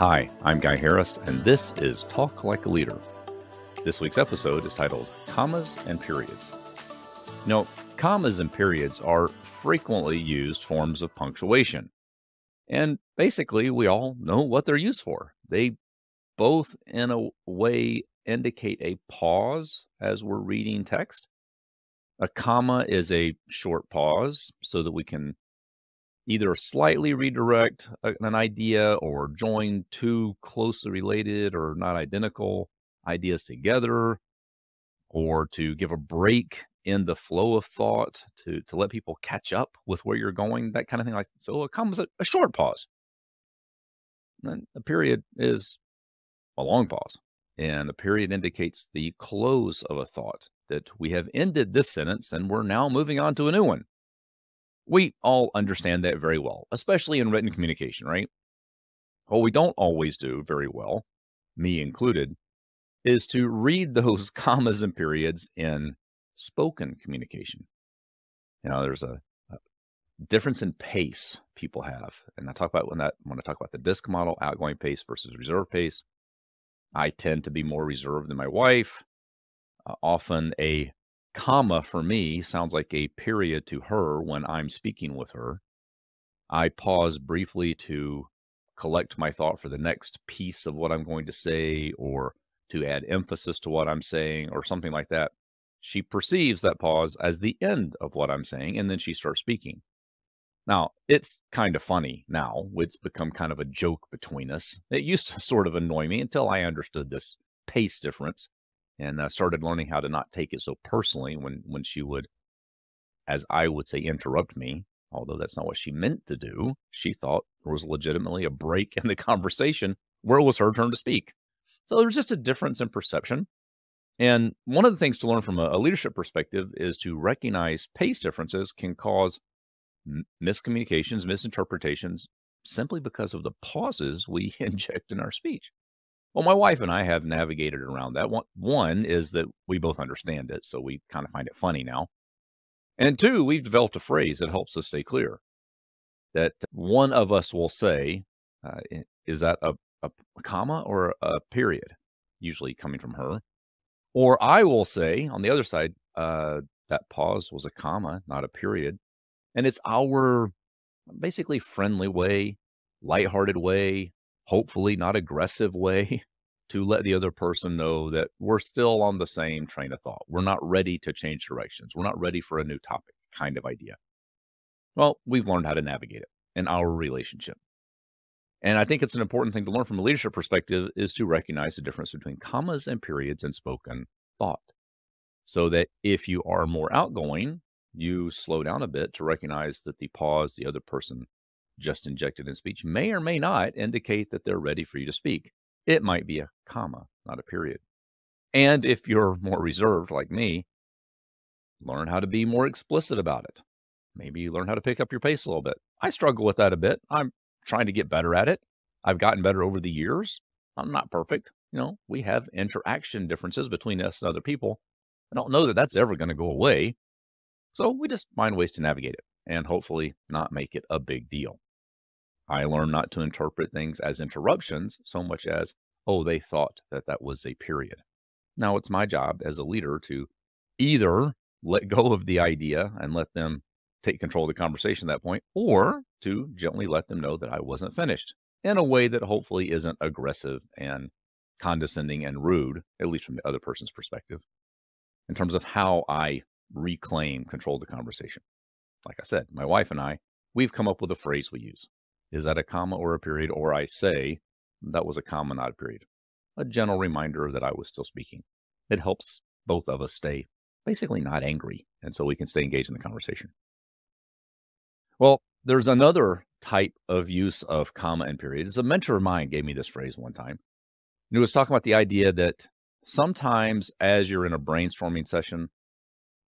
Hi, I'm Guy Harris, and this is Talk Like a Leader. This week's episode is titled Commas and Periods. Know, commas and periods are frequently used forms of punctuation. And basically, we all know what they're used for. They both, in a way, indicate a pause as we're reading text. A comma is a short pause so that we can either slightly redirect uh, an idea or join two closely related or not identical ideas together or to give a break in the flow of thought to to let people catch up with where you're going that kind of thing like so it comes a, a short pause. And a period is a long pause and a period indicates the close of a thought that we have ended this sentence and we're now moving on to a new one we all understand that very well, especially in written communication, right? What we don't always do very well, me included, is to read those commas and periods in spoken communication. You know, there's a, a difference in pace people have. And I talk about when that when I talk about the disc model, outgoing pace versus reserve pace. I tend to be more reserved than my wife. Uh, often a comma for me sounds like a period to her when I'm speaking with her. I pause briefly to collect my thought for the next piece of what I'm going to say or to add emphasis to what I'm saying or something like that. She perceives that pause as the end of what I'm saying and then she starts speaking. Now, it's kind of funny now. It's become kind of a joke between us. It used to sort of annoy me until I understood this pace difference and uh, started learning how to not take it so personally when when she would as i would say interrupt me although that's not what she meant to do. She thought there was legitimately a break in the conversation where it was her turn to speak. So there's just a difference in perception. And one of the things to learn from a, a leadership perspective is to recognize pace differences can cause miscommunications misinterpretations simply because of the pauses we inject in our speech well, my wife and I have navigated around that. One, is that we both understand it, so we kind of find it funny now. And two, we've developed a phrase that helps us stay clear. That one of us will say, uh, "Is that a, a, a comma or a period?" Usually coming from her, or I will say on the other side, uh, "That pause was a comma, not a period," and it's our basically friendly way, lighthearted way, hopefully not aggressive way to let the other person know that we're still on the same train of thought. We're not ready to change directions. We're not ready for a new topic kind of idea. Well, we've learned how to navigate it in our relationship. And I think it's an important thing to learn from a leadership perspective is to recognize the difference between commas and periods in spoken thought. So that if you are more outgoing, you slow down a bit to recognize that the pause the other person just injected in speech may or may not indicate that they're ready for you to speak. It might be a comma, not a period. And if you're more reserved like me, learn how to be more explicit about it. Maybe you learn how to pick up your pace a little bit. I struggle with that a bit. I'm trying to get better at it. I've gotten better over the years. I'm not perfect. You know, we have interaction differences between us and other people. I don't know that that's ever going to go away. So we just find ways to navigate it and hopefully not make it a big deal. I learned not to interpret things as interruptions so much as, oh, they thought that that was a period. Now it's my job as a leader to either let go of the idea and let them take control of the conversation at that point, or to gently let them know that I wasn't finished in a way that hopefully isn't aggressive and condescending and rude, at least from the other person's perspective, in terms of how I reclaim control of the conversation. Like I said, my wife and I, we've come up with a phrase we use. Is that a comma or a period? Or I say, that was a comma, not a period. A gentle reminder that I was still speaking. It helps both of us stay basically not angry. And so we can stay engaged in the conversation. Well, there's another type of use of comma and period. As a mentor of mine gave me this phrase one time. And he was talking about the idea that sometimes as you're in a brainstorming session,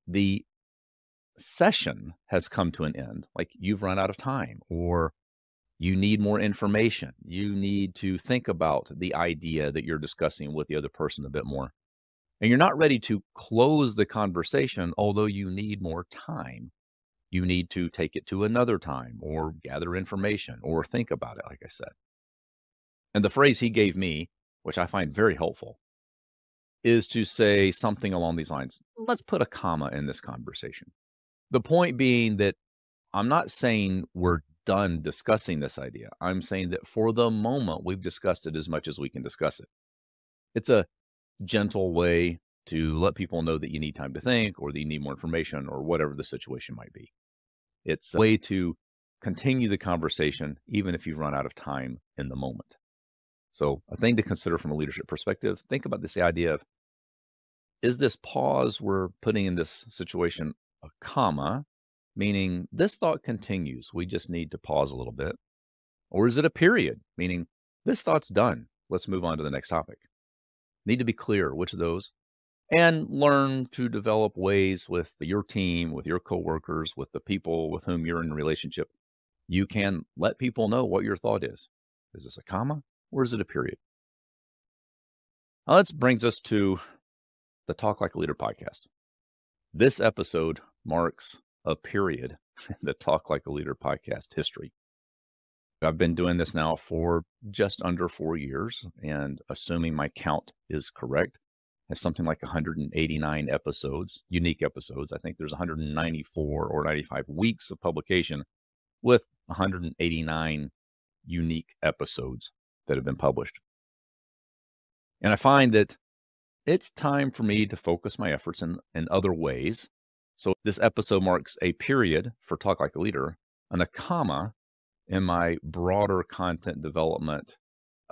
the session has come to an end, like you've run out of time, or you need more information. You need to think about the idea that you're discussing with the other person a bit more. And you're not ready to close the conversation, although you need more time. You need to take it to another time or gather information or think about it, like I said. And the phrase he gave me, which I find very helpful, is to say something along these lines. Let's put a comma in this conversation. The point being that I'm not saying we're done discussing this idea. I'm saying that for the moment, we've discussed it as much as we can discuss it. It's a gentle way to let people know that you need time to think or that you need more information or whatever the situation might be. It's a way to continue the conversation, even if you've run out of time in the moment. So, a thing to consider from a leadership perspective think about this idea of is this pause we're putting in this situation a comma, meaning this thought continues. We just need to pause a little bit. Or is it a period, meaning this thought's done. Let's move on to the next topic. Need to be clear which of those and learn to develop ways with your team, with your coworkers, with the people with whom you're in a relationship. You can let people know what your thought is. Is this a comma or is it a period? Now, that brings us to the Talk Like a Leader podcast. This episode marks a period in the Talk Like a Leader podcast history. I've been doing this now for just under four years, and assuming my count is correct, I have something like 189 episodes, unique episodes. I think there's 194 or 95 weeks of publication with 189 unique episodes that have been published. And I find that it's time for me to focus my efforts in, in other ways. So this episode marks a period for Talk Like a Leader and a comma in my broader content development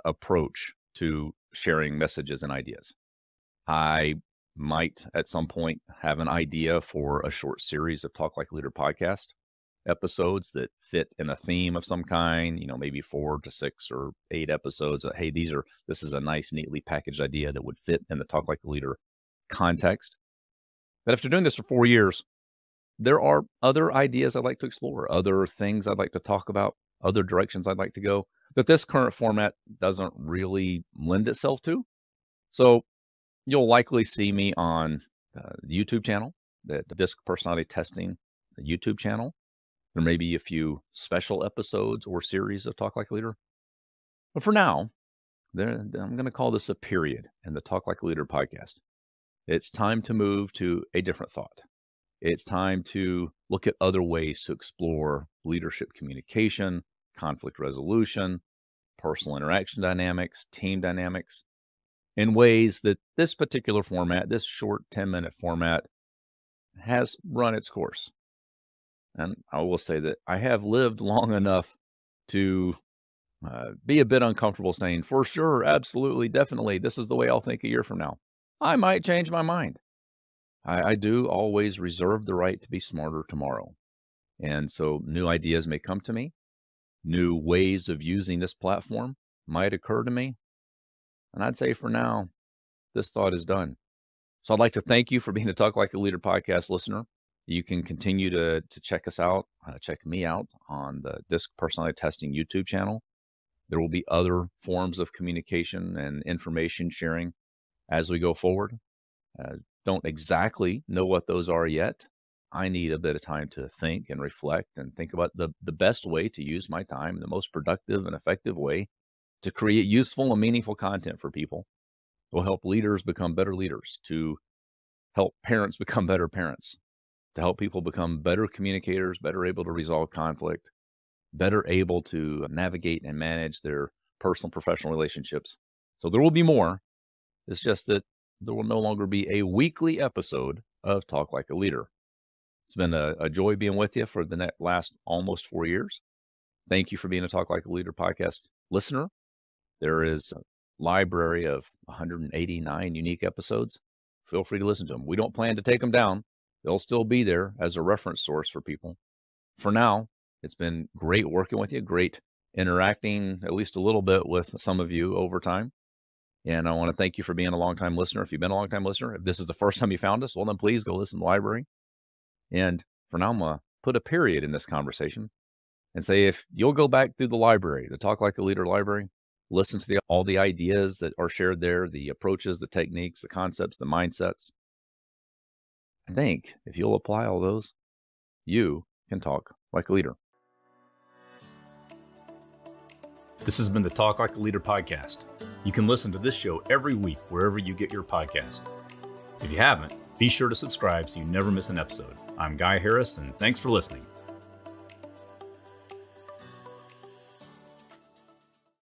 approach to sharing messages and ideas. I might at some point have an idea for a short series of Talk Like a Leader podcast episodes that fit in a theme of some kind, you know, maybe four to six or eight episodes. Hey, these are, this is a nice, neatly packaged idea that would fit in the Talk Like a Leader context. But after doing this for four years, there are other ideas I'd like to explore, other things I'd like to talk about, other directions I'd like to go that this current format doesn't really lend itself to. So you'll likely see me on uh, the YouTube channel, the DISC Personality Testing YouTube channel. There may be a few special episodes or series of Talk Like a Leader. But for now, I'm going to call this a period in the Talk Like a Leader podcast. It's time to move to a different thought. It's time to look at other ways to explore leadership communication, conflict resolution, personal interaction dynamics, team dynamics, in ways that this particular format, this short 10 minute format, has run its course. And I will say that I have lived long enough to uh, be a bit uncomfortable saying, for sure, absolutely, definitely, this is the way I'll think a year from now. I might change my mind. I, I do always reserve the right to be smarter tomorrow. And so new ideas may come to me, new ways of using this platform might occur to me. And I'd say for now, this thought is done. So I'd like to thank you for being a Talk Like a Leader podcast listener. You can continue to, to check us out, uh, check me out on the DISC Personality Testing YouTube channel. There will be other forms of communication and information sharing as we go forward. Uh, don't exactly know what those are yet. I need a bit of time to think and reflect and think about the, the best way to use my time, the most productive and effective way to create useful and meaningful content for people. It will help leaders become better leaders, to help parents become better parents, to help people become better communicators, better able to resolve conflict, better able to navigate and manage their personal professional relationships. So there will be more. It's just that there will no longer be a weekly episode of Talk Like a Leader. It's been a, a joy being with you for the last almost four years. Thank you for being a Talk Like a Leader podcast listener. There is a library of 189 unique episodes. Feel free to listen to them. We don't plan to take them down. They'll still be there as a reference source for people. For now, it's been great working with you, great interacting at least a little bit with some of you over time. And I want to thank you for being a long time listener. If you've been a long time listener, if this is the first time you found us, well, then please go listen to the library. And for now, I'm going to put a period in this conversation and say if you'll go back through the library, the Talk Like a Leader library, listen to the, all the ideas that are shared there, the approaches, the techniques, the concepts, the mindsets. I think if you'll apply all those, you can talk like a leader. This has been the Talk Like a Leader podcast. You can listen to this show every week wherever you get your podcast. If you haven't, be sure to subscribe so you never miss an episode. I'm Guy Harris, and thanks for listening.